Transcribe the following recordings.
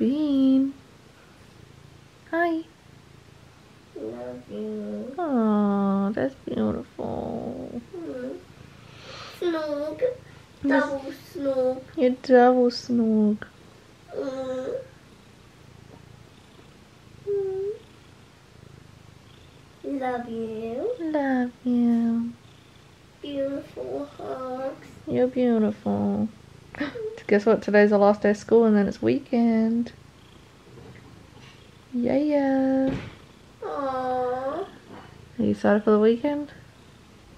Bean. Hi. Love you. Oh, that's beautiful. Mm. Snoog. Double snoog. You're double snoog. Mm. Love you. Love you. Beautiful hugs. You're beautiful. Guess what? Today's the last day of school and then it's weekend. Yeah, yeah. Aww. Are you excited for the weekend?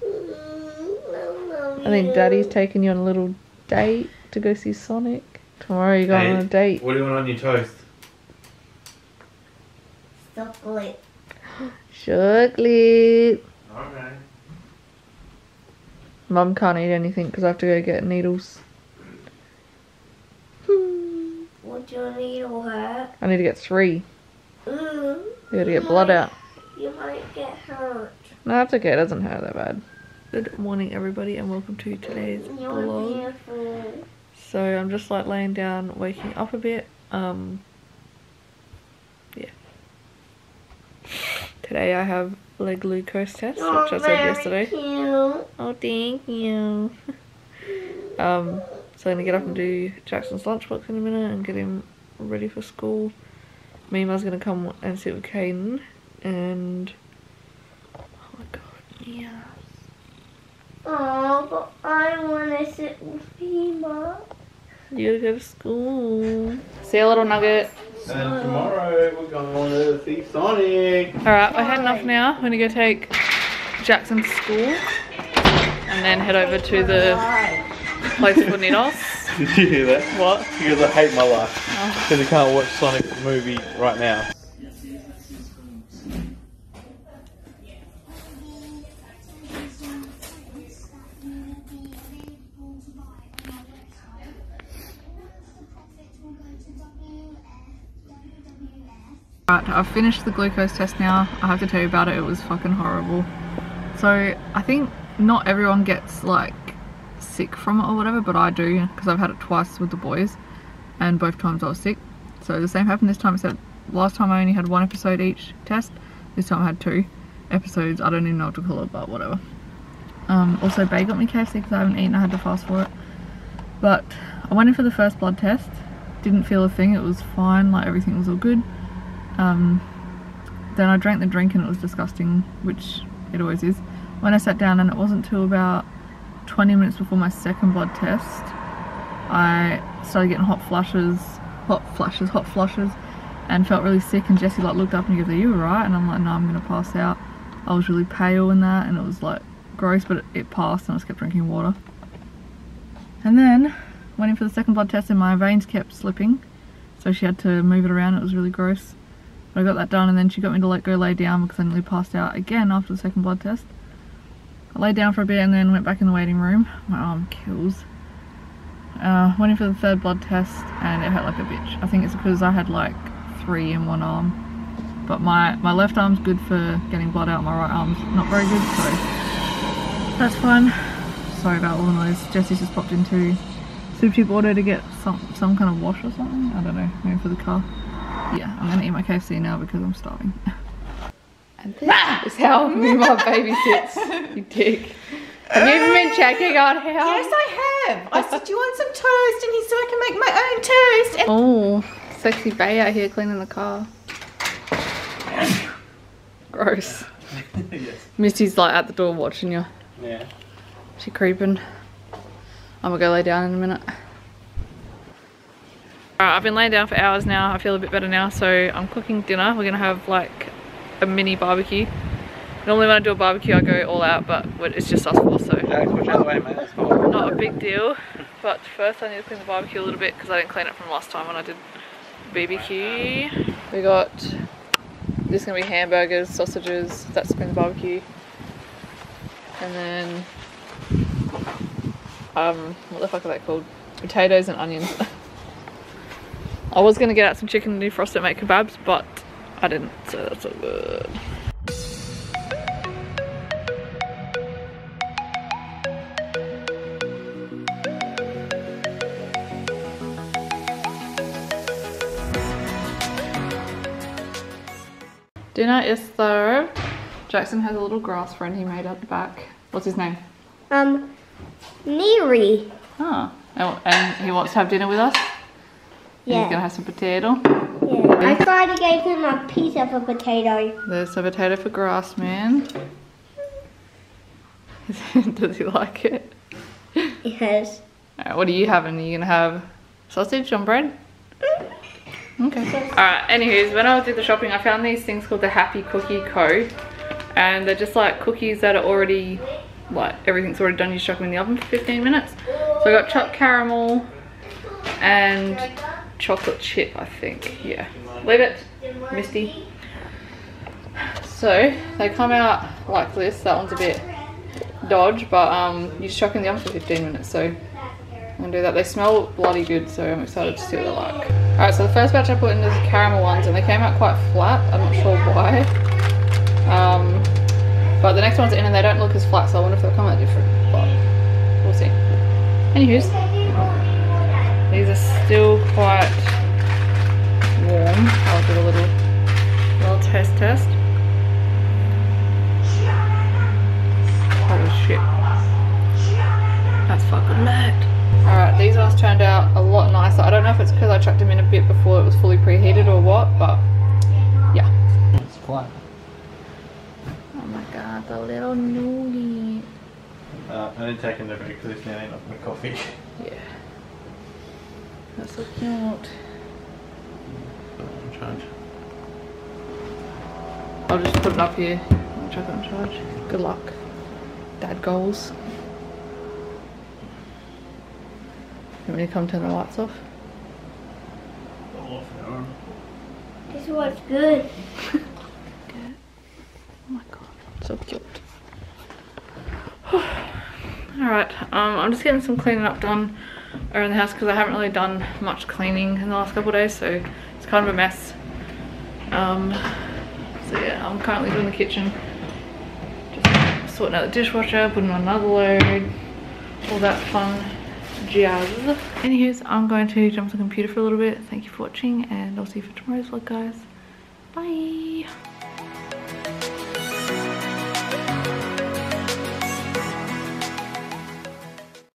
Mm. I think. Daddy's taking you on a little date to go see Sonic. Tomorrow you're going Hey. on a date. What do you want on your toast? Chocolate. Chocolate. Okay. Mum can't eat anything because I have to go get needles. Hmm. Would your needle hurt? I need to get three. Mm. I gotta get blood out. You might get hurt. No, that's okay. It doesn't hurt that bad. Good morning, everybody, and welcome to today's You're vlog. beautiful. So I'm just like laying down, waking up a bit. Um, yeah. Today I have leg glucose test, You're which I said yesterday. Cute. Oh, thank you. um, so I'm gonna get up and do Jaxon's lunchbox in a minute and get him ready for school. Meema's gonna come and sit with Kayden, and oh my god, yeah. Oh, but I want to sit with Meema. You gotta go to school. See you, little nugget. And tomorrow we're going to see Sonic. Alright, we're heading off now. We're gonna go take Jackson to school and then head over to the place for Nidos. Did you hear that? What? Because I hate my life. Oh. Because I can't watch Sonic the movie right now. Right, I've finished the glucose test now. I have to tell you about it, it was fucking horrible. So I think not everyone gets like sick from it or whatever, but I do because I've had it twice with the boys and both times I was sick. So the same happened this time except last time I only had one episode each test. This time I had two episodes. I don't even know what to call it, but whatever. Um, also, Bay got me KFC because I haven't eaten. I had to fast for it. But I went in for the first blood test. Didn't feel a thing. It was fine. Like everything was all good. Um, then I drank the drink and it was disgusting, which it always is. When I sat down and it wasn't till about 20 minutes before my second blood test, I started getting hot flushes, hot flushes, hot flushes, and felt really sick. And Jesse like looked up and goes, "Are you alright?" And I'm like, "No, I'm gonna pass out." I was really pale in that, and it was like gross, but it, it passed, and I just kept drinking water. And then went in for the second blood test, and my veins kept slipping, so she had to move it around. It was really gross. But I got that done, and then she got me to let go lay down because I nearly passed out again after the second blood test. I laid down for a bit and then went back in the waiting room. My arm kills. Uh, went in for the third blood test and it hurt like a bitch. I think it's because I had like three in one arm. But my, my left arm's good for getting blood out, my right arm's not very good, so that's fine. Sorry about all the noise. Jesse's just popped into Super Cheap Auto to get some, some kind of wash or something. I don't know, maybe for the car. Yeah, I'm gonna eat my KFC now because I'm starving. And this is how Meema baby sits, you dick. Have you even been checking on how? Yes, I have. I said, "Do you want some toast?" And he said, "I can make my own toast." And Oh, sexy Bay out here cleaning the car. Gross. yes. Misty's like at the door watching you. Yeah. She creeping. I'm gonna go lay down in a minute. Alright, I've been laying down for hours now. I feel a bit better now, so I'm cooking dinner. We're gonna have like a mini barbecue. Normally when I do a barbecue I go all out, but it's just us four, so Jack, push out the way. Not a big deal. But first I need to clean the barbecue a little bit because I didn't clean it from last time when I did BBQ. We got, this is going to be hamburgers, sausages, that's clean the barbecue. And then, um, what the fuck are they called? Potatoes and onions. I was going to get out some chicken and defrost it and make kebabs, but I didn't say that so good. Dinner is served. Jaxon has a little grass friend he made out the back. What's his name? Um, Neary. Oh, and he wants to have dinner with us? Yeah. He's gonna have some potato. I tried to give him a piece of a potato. There's a potato for grass man. Does he like it? Yes. What are you having? Are you gonna have sausage on bread? Mm-hmm. Okay. Alright, anyways, when I did the shopping, I found these things called the Happy Cookie Co. And they're just like cookies that are already, like, everything's already done. You just chuck them in the oven for 15 minutes. So I got chopped caramel and chocolate chip, I think. Yeah. Leave it, Misty. So, they come out like this. That one's a bit dodge, but um, you just chuck in the oven for 15 minutes. So I'm gonna do that. They smell bloody good, so I'm excited to see what they're like. Alright, so the first batch I put in is the caramel ones, and they came out quite flat. I'm not sure why. Um, but the next ones in and they don't look as flat, so I wonder if they'll come out different. But we'll see. Anywho's, these are still quite warm. I'll do a little, little test test. Holy shit. That's fucking lit. Alright, these ones turned out a lot nicer. I don't know if it's because I chucked them in a bit before it was fully preheated or what, but yeah. It's flat. Oh my god, the little noodle. Uh, I didn't take into because it's now not my coffee. Yeah. That's so cute. On charge. I'll just put it up here. I'll chuck it on charge. Good luck. Dad goals. You want me to come turn the lights off? All off an hour. This was good. Oh my god, so cute. Alright, um, I'm just getting some cleaning up done around the house because I haven't really done much cleaning in the last couple days, so it's kind of a mess. Um, so yeah, I'm currently doing the kitchen. Just sorting out the dishwasher, putting on another load, all that fun jazz. Anyways, I'm going to jump to the computer for a little bit. Thank you for watching and I'll see you for tomorrow's vlog guys. Bye!